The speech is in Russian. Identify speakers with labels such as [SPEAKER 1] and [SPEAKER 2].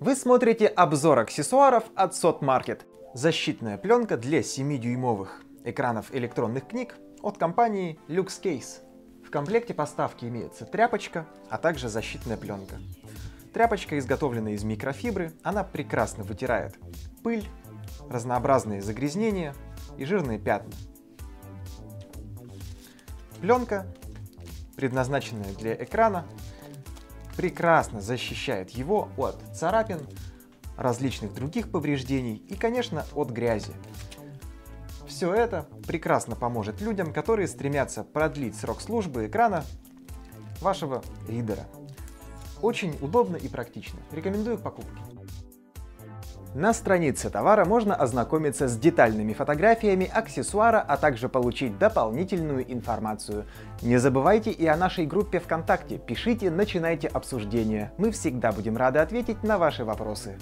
[SPEAKER 1] Вы смотрите обзор аксессуаров от Market. Защитная пленка для 7-дюймовых экранов электронных книг от компании LuxCase. В комплекте поставки имеется тряпочка, а также защитная пленка. Тряпочка изготовлена из микрофибры, она прекрасно вытирает пыль, разнообразные загрязнения и жирные пятна. Пленка, предназначенная для экрана, прекрасно защищает его от царапин, различных других повреждений и, конечно, от грязи. Все это прекрасно поможет людям, которые стремятся продлить срок службы экрана вашего ридера. Очень удобно и практично. Рекомендую к покупке. На странице товара можно ознакомиться с детальными фотографиями аксессуара, а также получить дополнительную информацию. Не забывайте и о нашей группе ВКонтакте. Пишите, начинайте обсуждение. Мы всегда будем рады ответить на ваши вопросы.